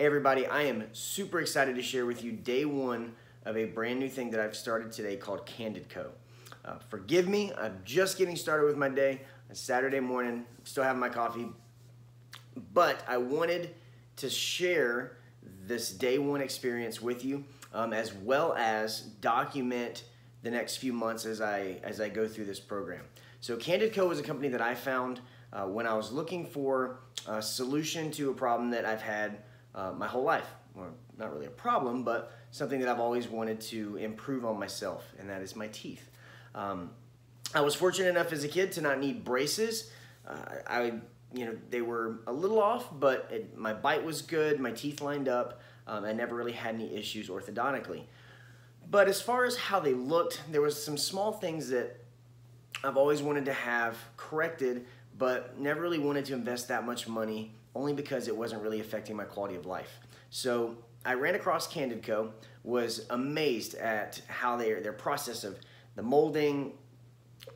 Hey everybody, I am super excited to share with you day one of a brand new thing that I've started today called Candid Co. Uh, forgive me, I'm just getting started with my day. It's Saturday morning, still having my coffee, but I wanted to share this day one experience with you, um, as well as document the next few months as I as I go through this program. So Candid Co is a company that I found uh, when I was looking for a solution to a problem that I've had uh, my whole life. Or not really a problem, but something that I've always wanted to improve on myself, and that is my teeth. Um, I was fortunate enough as a kid to not need braces. Uh, I, you know, they were a little off, but it, my bite was good, my teeth lined up. Um, I never really had any issues orthodontically. But as far as how they looked, there was some small things that I've always wanted to have corrected, but never really wanted to invest that much money only because it wasn't really affecting my quality of life. So I ran across Candid Co, was amazed at how their, their process of the molding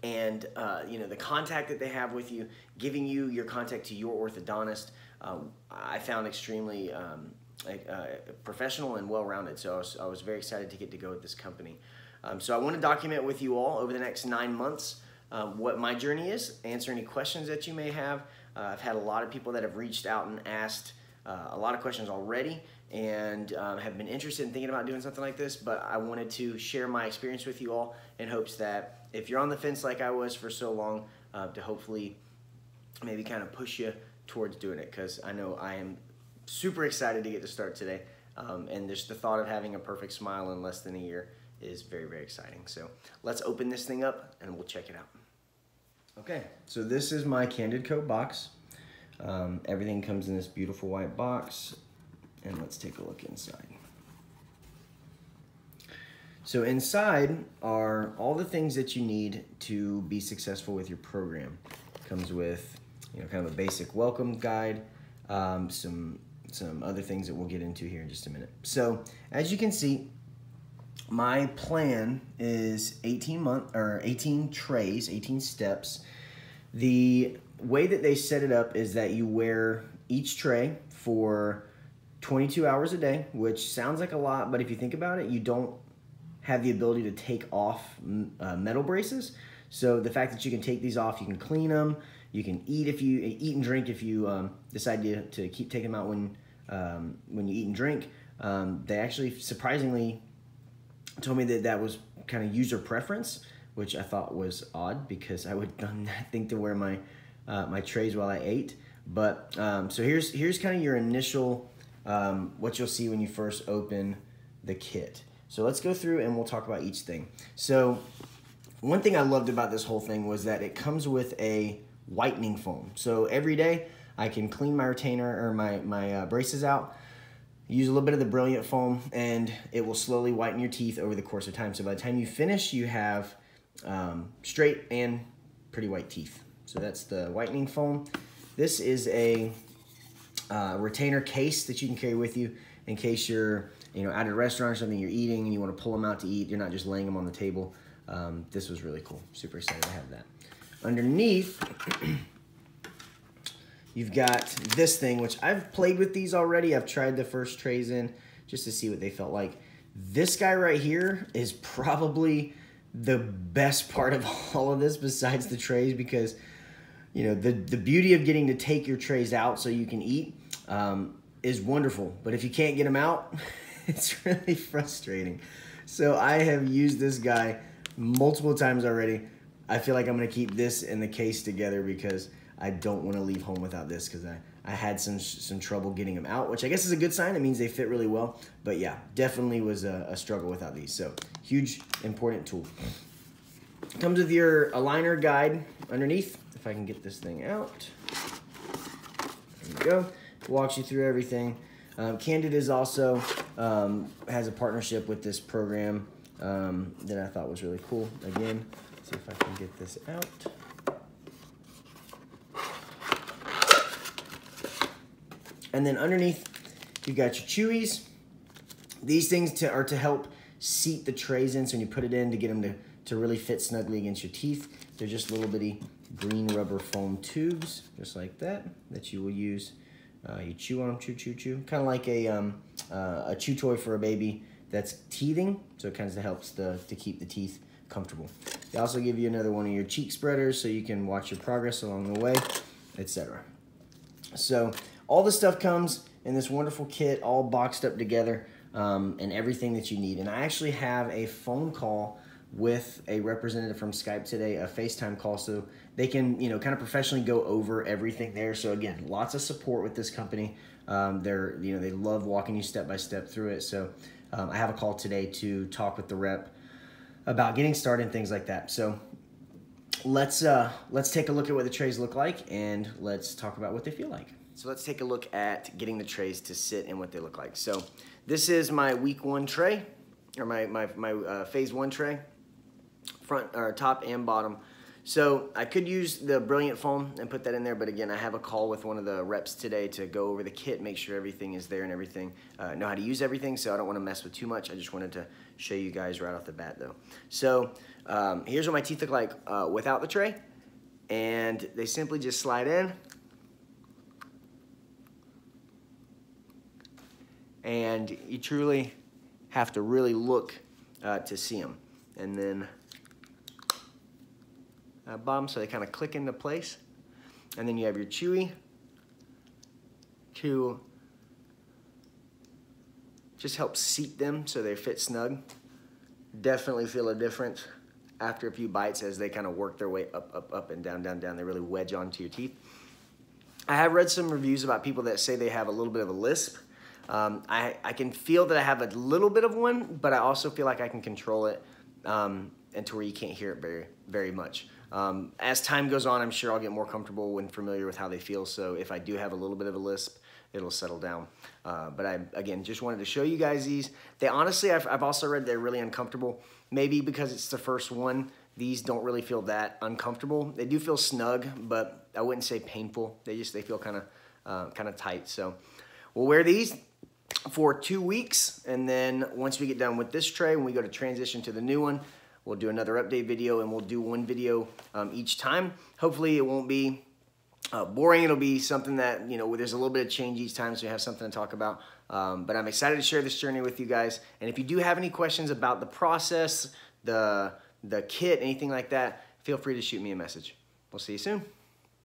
and uh, you know the contact that they have with you, giving you your contact to your orthodontist, um, I found extremely um, uh, professional and well-rounded. So I was, I was, very excited to get to go with this company. Um, so I want to document with you all over the next nine months um, what my journey is, answer any questions that you may have. Uh, I've had a lot of people that have reached out and asked uh, a lot of questions already and um, have been interested in thinking about doing something like this, but I wanted to share my experience with you all in hopes that if you're on the fence like I was for so long, uh, to hopefully maybe kind of push you towards doing it because I know I am super excited to get to start today. Um, and just the thought of having a perfect smile in less than a year is very, very exciting. So let's open this thing up and we'll check it out. Okay, so this is my Candid Co box. Um, everything comes in this beautiful white box. And let's take a look inside. So inside are all the things that you need to be successful with your program. Comes with, you know, kind of a basic welcome guide, um, some some other things that we'll get into here in just a minute. So as you can see, my plan is 18 month or 18 trays, 18 steps. The way that they set it up is that you wear each tray for 22 hours a day, which sounds like a lot, but if you think about it, you don't have the ability to take off uh, metal braces. So the fact that you can take these off, you can clean them, you can eat if you eat and drink if you um, decide to, to keep taking them out when um, when you eat and drink. Um, they actually surprisingly told me that that was kind of user preference, which I thought was odd because I would think to wear my uh, my trays while I ate. But um, so here's here's kind of your initial um, what you'll see when you first open the kit. So let's go through and we'll talk about each thing. So one thing I loved about this whole thing was that it comes with a whitening foam. So every day I can clean my retainer or my, my uh, braces out Use a little bit of the Brilliant Foam and it will slowly whiten your teeth over the course of time. So by the time you finish, you have um, straight and pretty white teeth. So that's the whitening foam. This is a uh, retainer case that you can carry with you in case you're you know at a restaurant or something you're eating and you want to pull them out to eat. You're not just laying them on the table. Um, this was really cool. Super excited to have that. Underneath, You've got this thing, which I've played with these already. I've tried the first trays in just to see what they felt like. This guy right here is probably the best part of all of this besides the trays because, you know, the, the beauty of getting to take your trays out so you can eat um, is wonderful. But if you can't get them out, it's really frustrating. So I have used this guy multiple times already. I feel like I'm going to keep this and the case together because – I don't want to leave home without this because I, I had some some trouble getting them out, which I guess is a good sign. It means they fit really well. But yeah, definitely was a, a struggle without these. So huge, important tool. Comes with your aligner guide underneath. If I can get this thing out. There we go. Walks you through everything. Um, Candid is also um, has a partnership with this program um, that I thought was really cool. Again, see if I can get this out. And then underneath, you've got your chewies. These things to, are to help seat the trays in. So when you put it in to get them to, to really fit snugly against your teeth, they're just little bitty green rubber foam tubes, just like that, that you will use Uh, you chew on them, chew, chew, chew. Kind of like a, um, uh, a chew toy for a baby that's teething, so it kind of helps the, to keep the teeth comfortable. They also give you another one of your cheek spreaders so you can watch your progress along the way, etc. So all this stuff comes in this wonderful kit, all boxed up together, um, and everything that you need. And I actually have a phone call with a representative from Skype today, a FaceTime call, so they can, you know, kind of professionally go over everything there. So again, lots of support with this company. Um, they're, you know, they love walking you step by step through it. So um, I have a call today to talk with the rep about getting started and things like that. So let's uh, let's take a look at what the trays look like and let's talk about what they feel like. So let's take a look at getting the trays to sit and what they look like. So this is my week one tray, or my, my, my uh, phase one tray front or top and bottom. So I could use the Brilliant foam and put that in there, but again, I have a call with one of the reps today to go over the kit, make sure everything is there and everything, uh, know how to use everything, so I don't want to mess with too much. I just wanted to show you guys right off the bat though. So um, here's what my teeth look like uh, without the tray, and they simply just slide in. And you truly have to really look uh, to see them. And then uh, bottom so they kind of click into place. And then you have your chewy to just help seat them so they fit snug. Definitely feel a difference after a few bites as they kind of work their way up, up, up and down, down, down. They really wedge onto your teeth. I have read some reviews about people that say they have a little bit of a lisp. Um, I, I can feel that I have a little bit of one, but I also feel like I can control it um, and to where you can't hear it very, very much. Um, as time goes on, I'm sure I'll get more comfortable and familiar with how they feel. So if I do have a little bit of a lisp, it'll settle down. Uh, but I, again, just wanted to show you guys these. They honestly, I've, I've also read they're really uncomfortable. Maybe because it's the first one, these don't really feel that uncomfortable. They do feel snug, but I wouldn't say painful. They just, they feel kind of, uh, kind of tight. So we'll wear these for two weeks. And then once we get done with this tray, when we go to transition to the new one, We'll do another update video and we'll do one video um, each time. Hopefully it won't be uh, boring. It'll be something that, you know, there's a little bit of change each time so you have something to talk about. Um, but I'm excited to share this journey with you guys. And if you do have any questions about the process, the, the kit, anything like that, feel free to shoot me a message. We'll see you soon.